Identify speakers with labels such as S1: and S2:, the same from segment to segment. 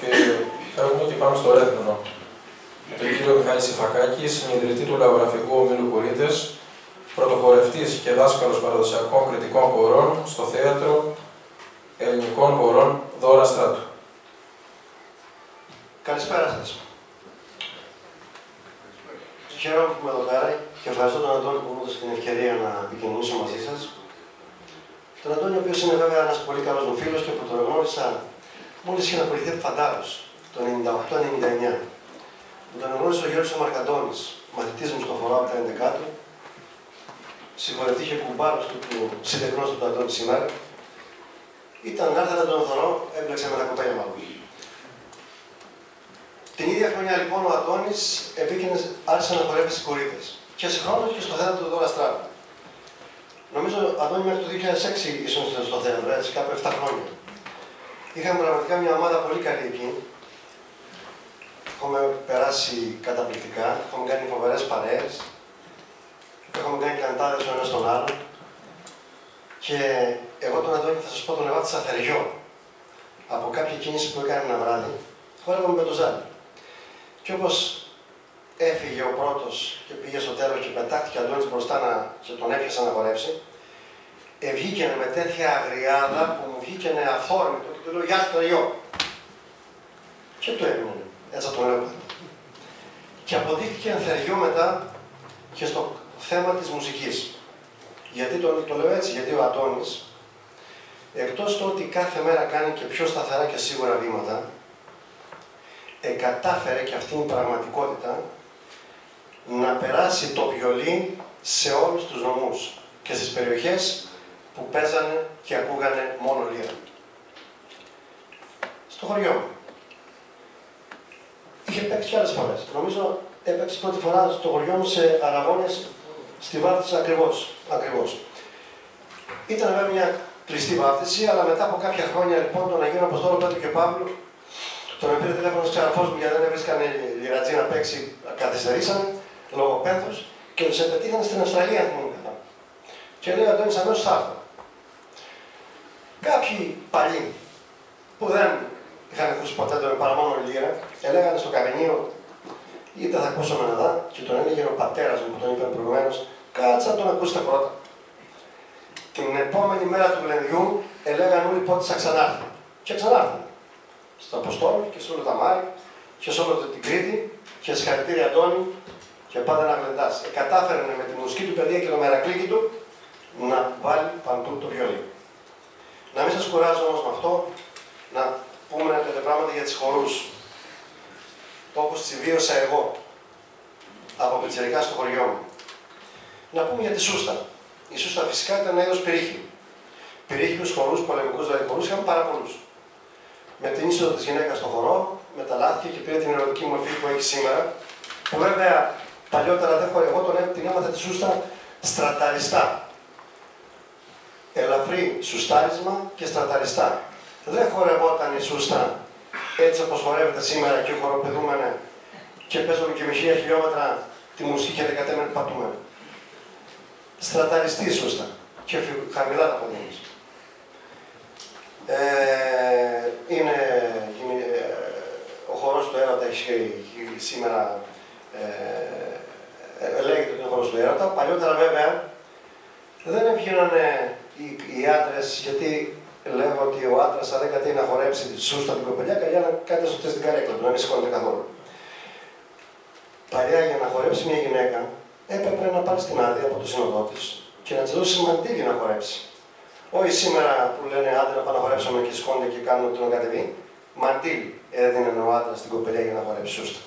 S1: και φεύγουμε και πάμε στο Ρέθμενο. Τον κύριο Μιχάλης Σιφακάκη, συνειδητή του Λαογραφικού Ομίλου Κουρίτες, πρωτοχωρευτής και δάσκαλος παραδοσιακών κριτικών χωρών στο θέατρο ελληνικών χωρών Δώρα Στράτου.
S2: Καλησπέρα σας. Χαίρομαι που είμαι εδώ πέρα και ευχαριστώ τον Αντώνη που μου έδωσε την ευκαιρία να επικοινωνήσω μαζί σας. Τον Αντώνη, ο οποίος είναι βέβαια ένας πολύ καλός μου φίλος και που τον γνώρισα μόλις είχε αναπολυθεί από φαντάρο το 98-99. Που τον γνώρισε ο Γιώργος Μαρκαντώνη, μαθητής μου στο χώρο από τα 11 του. Συγχωρετήχε κουμπάρο του που συντεχνό του Αντώνη σήμερα. Ήταν να έρθει να τον θωρώ, έμπλεξε με τα κοπέλια μάλλον. Την ίδια χρονιά λοιπόν ο Αντώνης επίκαινε, άρχισε να χορεύει στις κορίτε. Και συγχρόνω και στο θέατρο του Δώρα Στράτου. Νομίζω Αντώνη μέχρι το 2006 ήσουν στο θέατρο, έτσι, κάπου 7 χρόνια. Είχαμε πραγματικά μια ομάδα πολύ καλή εκεί. Έχουμε περάσει καταπληκτικά, έχουμε κάνει φοβερές παρέες. Έχουμε κάνει καντάδε ο ένας τον άλλο. Και εγώ τον Αντώνη θα σας πω τον εβάτησα θεριό από κάποια κίνηση που έκανε ένα βράδυ. Χόρευαμε με το ζάλι. Και όπως έφυγε ο πρώτος και πήγε στο τέλος και πετάχτηκε ο Αντώνης μπροστά να, και τον έπιασε να χορέψει, βγήκε με τέτοια αγριάδα που μου βγήκε αφόρμητο και του λέω Γεια σου, Θεριό. Και του έμεινε. Έτσι θα το λέω Και αποδείχθηκε θεριό μετά και στο θέμα της μουσικής. Γιατί το, το λέω έτσι, γιατί ο Αντώνης, εκτός το ότι κάθε μέρα κάνει και πιο σταθερά και σίγουρα βήματα, εκατάφερε και αυτή είναι η πραγματικότητα να περάσει το βιολί σε όλους τους νομούς και στις περιοχές που παίζανε και ακούγανε μόνο λίρα. Στο χωριό μου. Είχε παίξει και άλλες φορές. Νομίζω έπαιξε πρώτη φορά στο χωριό μου σε αγαγόνες στη βάφτιση ακριβώς. ακριβώς. Ήταν βέβαια μια κλειστή βάφτιση, αλλά μετά από κάποια χρόνια λοιπόν τον Αγίου Αποστόλου Πέτρου και Παύλου τον πήρε τηλέφωνο στου ξαδερφό μου γιατί δεν έβρισκαν λιρατζή να παίξει, καθυστερήσαν λόγω πένθους και τους επετύχαν στην Αυστραλία, θυμούμαι Και λέει ο Αντώνης αμέσω θα έρθω. Κάποιοι παλιοί που δεν είχαν ακούσει ποτέ τον παρά μόνο λίρα, έλεγαν στο καβενείο είτε θα ακούσουμε να δά, και τον έλεγε ο πατέρας μου που τον είπε προηγουμένως, κάτσε να τον ακούσετε πρώτα. Την επόμενη μέρα του Γλενδιού έλεγαν όλοι πότε θα ξανάρθει. Και ξανάρθουν στο Αποστόλου και σε όλο τα Μάρη και σε όλο την Κρήτη και συγχαρητήρια Αντώνη και πάντα να γλεντάς. Ε, κατάφερε με τη μουσική του παιδεία και το μερακλίκι του να βάλει παντού το βιολί. Να μην σας κουράζω όμως με αυτό, να πούμε πέντε πράγματα για τις χορούς. Όπως τις βίωσα εγώ από πιτσερικά στο χωριό μου. Να πούμε για τη σούστα. Η σούστα φυσικά ήταν ένα είδος πυρίχη. Πυρίχιους χορούς, πολεμικούς δηλαδή χορούς, είχαμε πάρα πολλούς με την είσοδο της γυναίκας στον χορό, μεταλλάχθηκε και πήρε την ερωτική μορφή που έχει σήμερα. Που βέβαια παλιότερα δεν χορεύω, εγώ τον την έμαθα τη σούστα στραταριστά. Ελαφρύ σουστάρισμα και στραταριστά. Δεν χορευόταν η σούστα έτσι όπως χορεύεται σήμερα και χοροπηδούμενε και παίζουμε και με χίλια χιλιόμετρα τη μουσική και δεκατέμενη πατούμε. Στραταριστή σούστα και χαμηλά τα πόδια ε, είναι, ε, ο χορός του έρωτα έχεις, σήμερα ε, ε, λέγεται ότι είναι ο χορός του έρωτα. Παλιότερα βέβαια δεν έβγαιναν οι, οι άντρες γιατί λέγω ότι ο άντρας αν δεν κατέβει να χορέψει σούστα την κοπελιά, καλιά να κάνει στο στην καρέκλα του, να μην σηκώνεται καθόλου. Παλιά για να χορέψει μια γυναίκα έπρεπε να πάρει την άδεια από το σύνοδό της και να της δώσει μαντίλι να χορέψει. Όχι σήμερα που λένε άντρα να πάνε να και σχόνται και κάνουν τον κατεβεί. Μαντήλ έδινε ο άντρας στην κοπελιά για να χορέψει σούστα.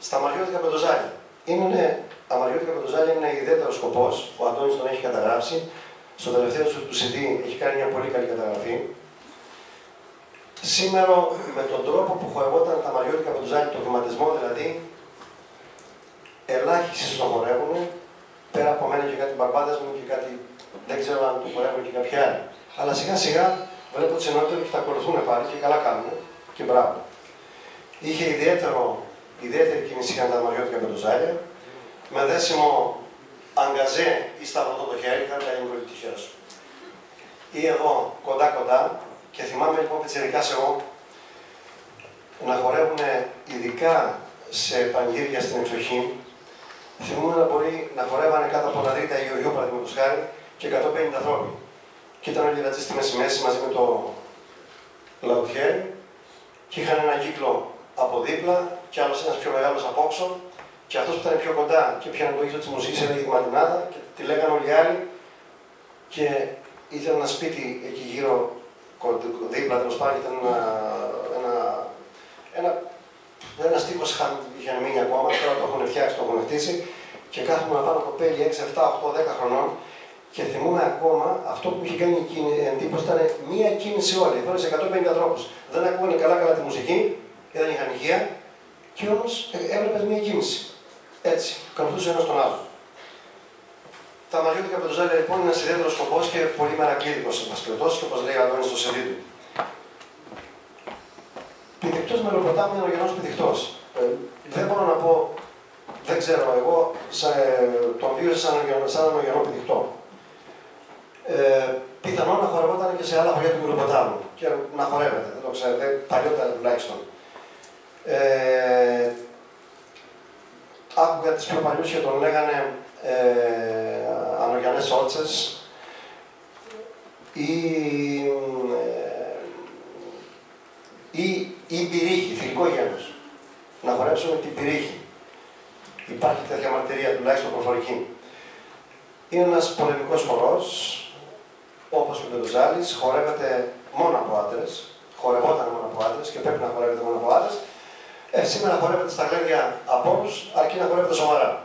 S2: Στα αμαριώτικα με το ζάλι. Είναι, αμαριώτικα με το ζάλι είναι ένα ιδιαίτερος σκοπός. Ο Αντώνης τον έχει καταγράψει. Στο τελευταίο του, του CD έχει κάνει μια πολύ καλή καταγραφή. Σήμερα με τον τρόπο που χορευόταν τα αμαριώτικα με το ζάλι, το βηματισμό δηλαδή, ελάχιστοι τον χορεύουν πέρα από μένα και κάτι μπαρμπάδε μου και κάτι. Δεν ξέρω αν το χορεύουν και κάποιοι άλλοι. Αλλά σιγά σιγά βλέπω τι ενότητε και τα ακολουθούν πάλι και καλά κάνουν και μπράβο. Είχε ιδιαίτερο, ιδιαίτερη κίνηση για τα μαριώτικα με το ζάλια, με δέσιμο αγκαζέ ή σταυρωτό το χέρι, θα τα είναι πολύ τυχαίο. ή εδώ κοντά κοντά και θυμάμαι λοιπόν πιτσιρικάς εγώ να χορεύουν ειδικά σε πανηγύρια στην εξοχή. Θυμούμαι να μπορεί να χορεύανε κάτω από ένα δίτα Γεωργιού παραδείγματος χάρη και 150 άνθρωποι. Και ήταν όλοι ρατσιστοί στη μέση μέση μαζί με το λαουτιέρι και είχαν ένα κύκλο από δίπλα και άλλος ένας πιο μεγάλος από όξω. Και αυτός που ήταν πιο κοντά και πιάνε το ίσο τη μουσική έλεγε τη Ματινάδα και τη λέγανε όλοι οι άλλοι. Και ήταν ένα σπίτι εκεί γύρω, δίπλα τέλος πάντων, ήταν ένα, ένα, ένα, ένα τύπο είχε μείνει ακόμα, τώρα το έχουν φτιάξει, το έχουν χτίσει. Και κάθομαι να πάνω κοπέλι 6, 7, 8, 10 χρονών και θυμούμαι ακόμα αυτό που είχε κάνει η εντύπωση ήταν μία κίνηση όλη. Εδώ σε 150 ανθρώπου. Δεν ακούγανε καλά καλά τη μουσική, και δεν είχαν υγεία, και όμως ε, έβλεπες μία κίνηση. Έτσι, κανονούσε ένας τον άλλο. Τα Μαριώτικα Πεντοζάλια λοιπόν είναι ένα ιδιαίτερο σκοπός και πολύ μερακλήδικο σε περιπτώσει και όπως λέει ο Αντώνης στο σελί του. Πηδικτό μελοποτάμι είναι ο γενό πηδικτό. Ε, δεν μπορώ να πω, δεν ξέρω, εγώ σε, τον βίωσα σαν, σαν ένα γενό πηδικτό. Ε, πιθανόν να χορευόταν και σε άλλα χωριά του Μελοποτάμου και να χορεύεται, δεν το ξέρετε, παλιότερα τουλάχιστον. Ε, άκουγα τις πιο παλιούς και τον λέγανε ε, Ανογιανές Ότσες ή, ε, ή, ή πυρίχη, θηλυκό γένος. Να χορέψουμε την πυρίχη. Υπάρχει τέτοια μαρτυρία, τουλάχιστον προφορική. Είναι ένας πολεμικός χορός, όπως και ο Πεντοζάλης, χορεύεται μόνο από άντρες, χορευόταν μόνο από άντρες και πρέπει να χορεύεται μόνο από άντρες, ε, σήμερα χορεύεται στα γλέντια από όλους, αρκεί να χορεύεται σοβαρά.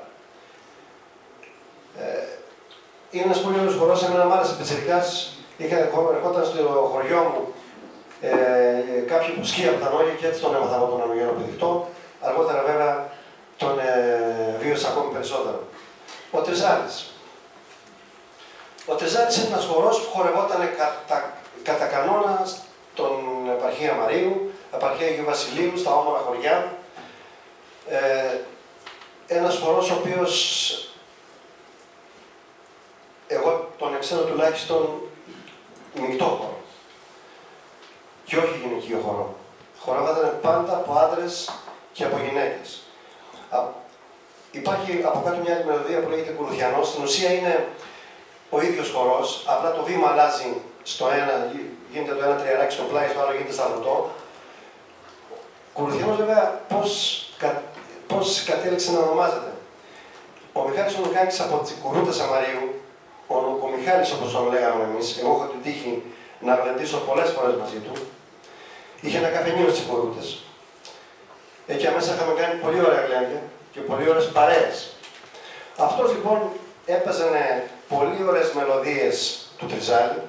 S2: Ε, είναι ένας πολύ ωραίος χορός, εμένα μου άρεσε πετσερικά. Ερχόταν στο χωριό μου ε, κάποιοι που σκύα από τα νόγια και έτσι τον έμαθα από τον Ανογένο Πηδικτό. Αργότερα βέβαια τον ε, βίωσα ακόμη περισσότερο. Ο Τριζάλη. Ο Τριζάλη είναι ένας χορός που χορευόταν κατά, κατά κανόνα στον επαρχία Μαρίου, επαρχία Αγίου Βασιλείου, στα όμορα χωριά. Ε, ένας χορός ο οποίος εγώ τον ξέρω τουλάχιστον μεικτό χώρο και όχι γυναικείο χώρο. Χορεύονταν πάντα από άντρες και από γυναίκες. Υπάρχει από κάτω μια μελωδία που λέγεται Κουρουθιανό. Στην ουσία είναι ο ίδιος χορός, απλά το βήμα αλλάζει στο ένα, γίνεται το ένα τριαράκι στο πλάι, στο άλλο γίνεται σταυρωτό. Κουρουθιανό βέβαια πώς πώς κατέληξε να ονομάζεται. Ο Μιχάλης ο Μιχάλης από τις Κουρούτες Αμαρίου, ο, ο Μιχάλης όπως τον λέγαμε εμείς, εγώ έχω την τύχη να γλεντήσω πολλές φορές μαζί του, είχε ένα καφενείο στις Κουρούτες. Εκεί αμέσα είχαμε κάνει πολύ ωραία γλέντια και πολύ ωραίες παρέες. Αυτός λοιπόν έπαιζε πολύ ωραίες μελωδίες του Τριζάλη,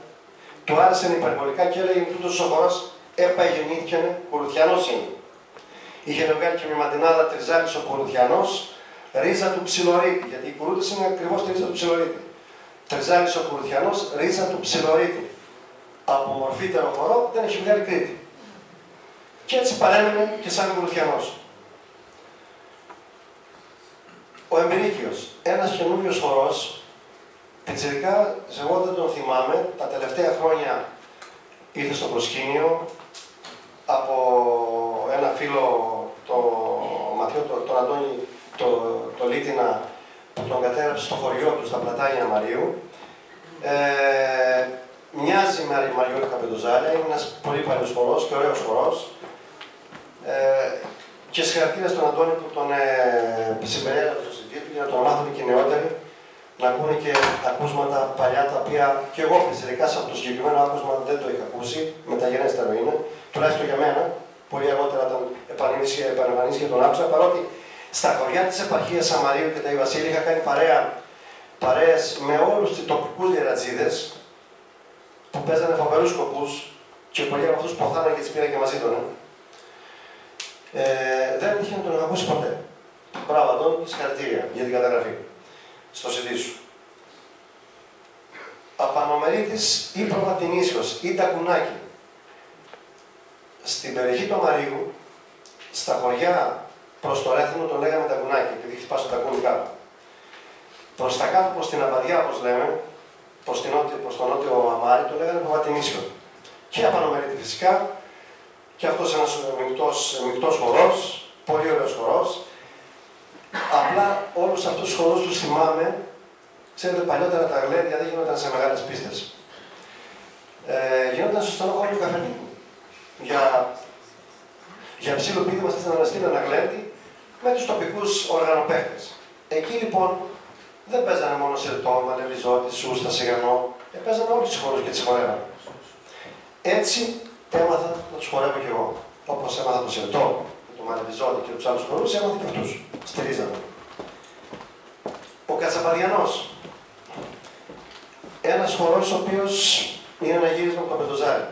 S2: του άρεσαν υπερβολικά και έλεγε τούτος ο χορός έπαει γεννήθηκε, Κουρουθιανός είναι. Είχε βγάλει και με μαντινάδα τριζάλη ο Κορουθιανό, ρίζα του ψιλορίτη. Γιατί η κουρούτη είναι ακριβώς τη ρίζα του ψιλορίτη. Τριζάλη ο Κορουθιανό, ρίζα του ψιλορίτη. Από μορφύτερο χορό δεν έχει βγάλει Κρήτη. Και έτσι παρέμεινε και σαν Κορουθιανό. Ο Εμπειρίκιο, ένας καινούριος χορός, πιτσιρικά, εγώ δεν τον θυμάμαι, τα τελευταία χρόνια ήρθε στο προσκήνιο από ένα φίλο το Ματιό, το, τον Αντώνη, το, το Λίτινα, που τον κατέγραψε στο χωριό του, στα πλατάνια Μαρίου. Ε, μοιάζει με Μαριώτη Καπεντοζάλια, είναι ένας πολύ παλιός χορός και ωραίος χορός. Ε, και συγχαρητήρια στον Αντώνη που τον ε, συμπεριέλαβε στο CD για να τον μάθουν και οι νεότεροι, να ακούνε και ακούσματα παλιά τα οποία και εγώ φυσικά από το συγκεκριμένο άκουσμα δεν το είχα ακούσει, μεταγενέστερο είναι, τουλάχιστον για μένα, πολύ αργότερα όταν επανεμφανίστηκε τον άκουσα, παρότι στα χωριά της επαρχίας Σαμαρίου και τα Ιβασίλη είχα κάνει παρέα, παρέες με όλους τους τοπικούς διαρατζίδες που παίζανε φοβερούς σκοπούς και πολλοί από αυτούς ποθάνε και τις πήρα και μαζί τον. Ε, δεν είχε να τον αγαπούσει ποτέ. Μπράβο, Αντών, και συγχαρητήρια για την καταγραφή στο CD σου. Απανομερίτης ή προβατινίσιος ή τακουνάκι στην περιοχή του Μαρίου, στα χωριά προς το Ρέθινο τον λέγαμε τακουνάκι, επειδή χτυπάς το τακούνι κάτω. Προς τα κάτω, προς την Αμπαδιά, όπως λέμε, προς, την νότιο, προς τον νότιο Αμάρι, το λέγανε Παπατηνίσιο. Και απανομερείται φυσικά, και αυτός ένας μικτός, μικτός χορός, πολύ ωραίος χορός. Απλά όλους αυτούς τους χορούς τους θυμάμαι, ξέρετε παλιότερα τα γλέντια δεν γινόταν σε μεγάλες πίστες. Ε, γινόταν στο στενό χώρο του καφενείου. Για, για ψήλο πίδημα στην Αναστήνα ένα γλέντι με τους τοπικούς οργανοπαίχτες. Εκεί λοιπόν δεν παίζανε μόνο σε τόμα, λεβιζότη, σούστα, σιγανό, ε, παίζανε όλους τους χώρους και τις χορεύανε. Έτσι έμαθα να τους χορεύω κι εγώ. Όπως έμαθα το σερτό, το μαλεβιζότη και τους άλλους χορούς, έμαθα και αυτούς. Στηρίζαμε. Ο Κατσαπαδιανός. Ένας χορός ο οποίος είναι ένα γύρισμα από το Πεντοζάρι.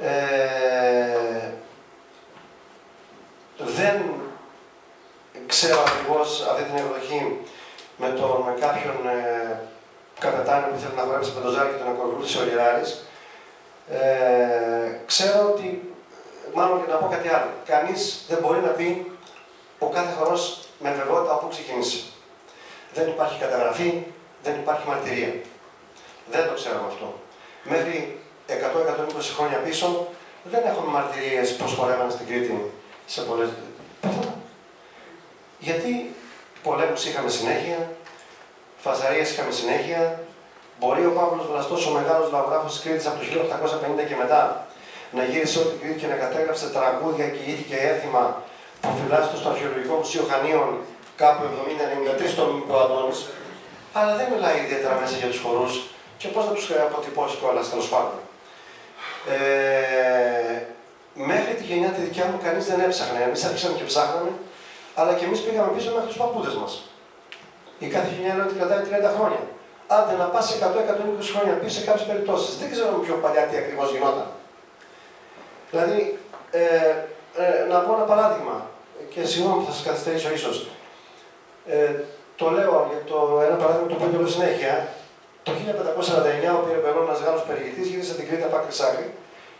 S2: Ε, δεν ξέρω ακριβώς αυτή την εκδοχή με, τον, με κάποιον ε, καπετάνιο που ήθελε να χορέψει με το ζάρι και τον ακολούθησε ο Λιράρης. Ε, ξέρω ότι, μάλλον και να πω κάτι άλλο, κανείς δεν μπορεί να πει ο κάθε χορός με βεβαιότητα από πού ξεκίνησε. Δεν υπάρχει καταγραφή, δεν υπάρχει μαρτυρία. Δεν το ξέραμε αυτό. Μέχρι 100-120 χρόνια πίσω δεν έχουμε μαρτυρίες πώς χορεύανε στην Κρήτη σε πολλές... Γιατί πολέμους είχαμε συνέχεια, φαζαρίες είχαμε συνέχεια, μπορεί ο Παύλος Βλαστός, ο μεγάλος λαογράφος της Κρήτης από το 1850 και μετά, να γύρισε όλη την Κρήτη και να κατέγραψε τραγούδια και ήθη και έθιμα που φυλάσσεται στο Αρχαιολογικό Μουσείο Χανίων κάπου 70-93 στον Μικό Αντώνης, αλλά δεν μιλάει ιδιαίτερα μέσα για τους χορούς και πώς να τους αποτυπώσει κιόλας τέλο πάντων. Ε, μέχρι τη γενιά τη δικιά μου κανείς δεν έψαχνε. Εμείς άρχισαμε και ψάχναμε, αλλά και εμείς πήγαμε πίσω μέχρι τους παππούδες μας. Η κάθε γενιά λέει ότι κρατάει 30 χρόνια. Άντε να πα 100-120 χρόνια πίσω σε κάποιες περιπτώσεις. Δεν ξέρω πιο παλιά τι ακριβώς γινόταν. Δηλαδή, ε, ε, να πω ένα παράδειγμα, και συγγνώμη που θα σας καθυστερήσω ίσως. Ε, το λέω για το ένα παράδειγμα το οποίο το λέω συνέχεια. Το 1549 ο Πυρεμπερόν, ένας Γάλλος περιηγητής, γύρισε την Κρήτη από άκρη άκρη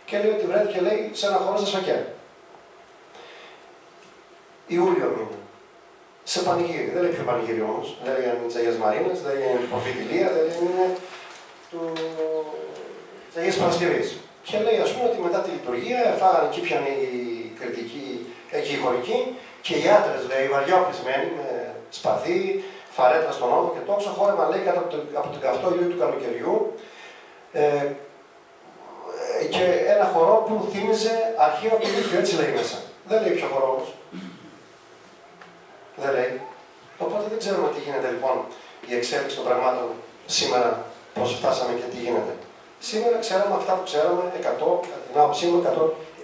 S2: και λέει ότι βρέθηκε λέει, σε ένα χώρο στα Σφακιά. Ιούλιο μήνα. Σε πανηγύρι. Δεν λέει ποιο πανηγύρι όμως. Δεν λέει αν είναι τη Αγία Μαρίνα, δεν λέει αν είναι προφητηλία, δεν λέει αν είναι του... τη Αγία Παρασκευής. Και λέει ας πούμε ότι μετά τη λειτουργία φάγανε εκεί πιαν οι κριτικοί, εκεί οι χωρικοί και οι άντρες λέει, βαριά οπλισμένοι με σπαθί, φαρέτρα στον ώμο και τόξο, χόρευαν λέει κάτω από, το, από τον καυτό ήλιο του καλοκαιριού. Ε, και ένα χορό που θύμιζε αρχαίο του έτσι λέει μέσα. Δεν λέει ποιο χορό όμως. Δεν λέει. Οπότε δεν ξέρουμε τι γίνεται λοιπόν η εξέλιξη των πραγμάτων σήμερα, πώς φτάσαμε και τι γίνεται. Σήμερα ξέραμε αυτά που ξέραμε 100, την άποψή μου 100.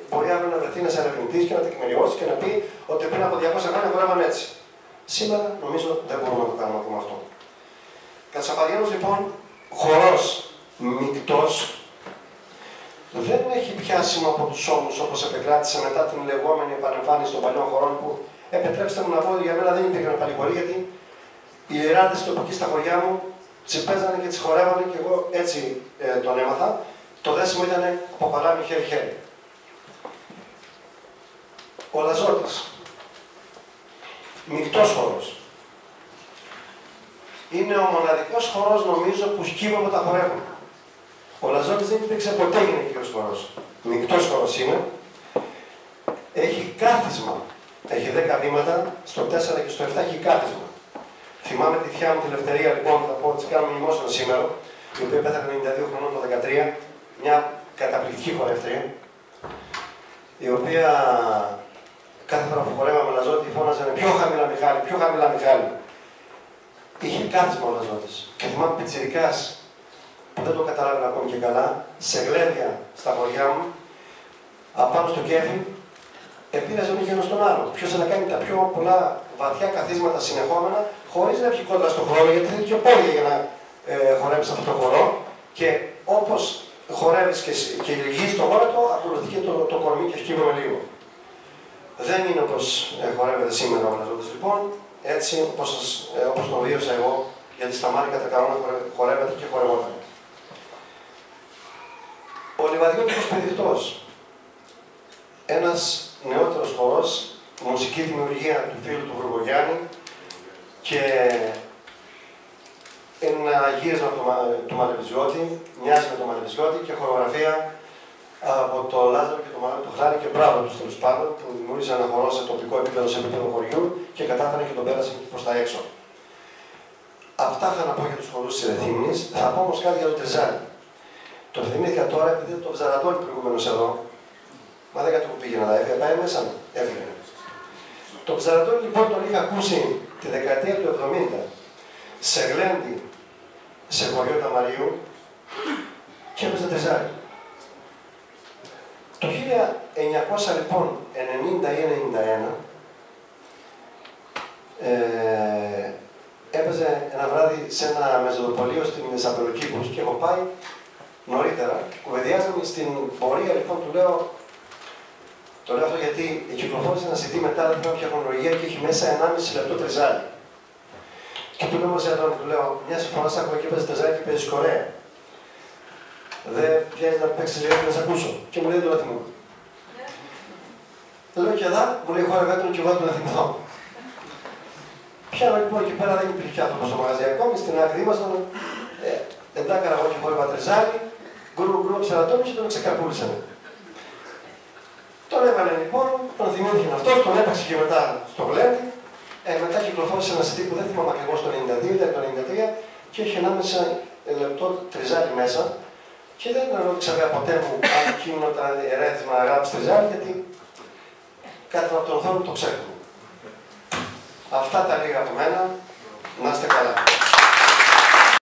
S2: Μπορεί αύριο να βρεθεί ένας ερευνητής και να τεκμηριώσει και να πει ότι πριν από 200 χρόνια χορεύαμε έτσι. Σήμερα νομίζω δεν μπορούμε να το κάνουμε ακόμα αυτό. Κατσαπαδιάνος λοιπόν, χορός μικτός, δεν έχει πιάσιμο από τους ώμους όπως επεκράτησε μετά την λεγόμενη επανεμφάνιση των παλιών χωρών που επιτρέψτε μου να πω ότι για μένα δεν υπήρχαν παλιχωροί γιατί οι ιεράδε τοπικοί στα χωριά μου τι παίζανε και τι χορεύανε και εγώ έτσι ε, τον έμαθα. Το δέσιμο ήταν από παράμει χέρι-χέρι. Ο Λαζότης, μικτός χορός. Είναι ο μοναδικός χορός νομίζω που σκύβω τα χορεύουν. Ο Λαζότης δεν υπήρξε ποτέ γυναικείος χορός. Μικτός χορός είναι. Έχει κάθισμα. Έχει 10 βήματα, στο 4 και στο 7 έχει κάθισμα. Θυμάμαι τη θιά μου τη Λευτερία, λοιπόν, θα πω ότι κάνουμε μνημόσυνο σήμερα, η οποία πέθανε 92 χρονών το 2013, μια καταπληκτική χορεύτρια, η οποία κάθε φορά που χορεύαμε Λαζότη φώναζε πιο χαμηλά Μιχάλη, πιο χαμηλά Μιχάλη. Είχε κάθισμα ο Λαζότης. Και θυμάμαι πιτσιρικάς που δεν το καταλάβαινα ακόμη και καλά, σε γλέδια στα χωριά μου, απάνω στο κέφι, επήραζε ο ένα στον άλλο. Ποιος θα κάνει τα πιο πολλά βαθιά καθίσματα συνεχόμενα, χωρίς να βγει κόντρα στον χώρο, γιατί δεν είχε πόδια για να ε, χορέψεις αυτό το χορό. Και όπως χορεύεις και, και λυγεί το χώρο, το ακολουθεί και το, το κορμί και σκύβομαι λίγο. Δεν είναι όπως ε, χορεύεται σήμερα ο Λαζότη λοιπόν, έτσι όπως ε, όπως το βίωσα εγώ, γιατί στα μάρκα τα κανόνα χορεύεται και χορευόταν. Ο Λιβαδιώτικος Πεδιχτός, ένας νεότερος χορός, μουσική δημιουργία του φίλου του Γρηγοριάννη και ένα γύρισμα του, του Μαλεβιζιώτη, μοιάζει με τον Μαλεβιζιώτη και χορογραφία από το Λάζαρο και το Μαλέβι του Χάρη και μπράβο τους τέλος πάντων που δημιούργησαν ένα χορό σε τοπικό επίπεδο, σε επίπεδο χωριού και κατάφεραν και τον πέρασαν προς τα έξω. Αυτά είχα να πω για τους χορού της Ερεθύμνη. Θα πω όμως κάτι για το Τριζάνι. Το θυμήθηκα τώρα επειδή το Ψαρατόλι προηγούμενος εδώ. Μα δεν κάτι που πήγαινα, δηλαδή πάει μέσα μου. Έφυγε. Το Ψαρατόλι λοιπόν τον είχα ακούσει τη δεκαετία του 70 σε γλέντι σε χωριό Ταμαριού και έπαιζε τεζάρι. Το 1900 λοιπόν 90 ή 91 ε, έπαιζε ένα βράδυ σε ένα μεζοδοπολείο στην Μεσαπελοκήπους και έχω πάει νωρίτερα. Κουβεντιάζαμε στην πορεία λοιπόν του λέω το λέω αυτό γιατί κυκλοφόρησε ένα CD μετά δεν θυμάμαι ποια χρονολογία και έχει μέσα 1,5 λεπτό τριζάρι. Και του λέω σε τον του λέω, μια φορά σ' άκουγα και παίζει τριζάρι και παίζεις Κορέα. Δεν πιέζει να παίξει λίγο και να σε ακούσω. Και μου λέει το θυμό. Λέω και εδώ, μου λέει χώρα κάτω και εγώ τον θυμηθώ. Πιάνω λοιπόν εκεί πέρα δεν υπήρχε άνθρωπος στο μαγαζί ακόμη, στην άκρη ήμασταν. Ε, εντάξει, εγώ και χώρα τριζάρι, γκρου γκρου ψαρατώνει και τον ξεκαρπούλησαν. Τον έβαλε λοιπόν, τον θυμήθηκε αυτός, τον έπαιξε και μετά στο γλέντι. Ε, μετά κυκλοφόρησε ένας CD που δεν θυμάμαι ακριβώς το 92, ήταν το 93 και είχε ανάμεσα λεπτό τριζάρι μέσα. Και δεν ρώτηξα ποτέ μου αν εκείνο ήταν ερέθισμα αγάπης τριζάρι, γιατί κάτι από τον θόνο το ξέρουμε. Αυτά τα λίγα από μένα. Να είστε καλά.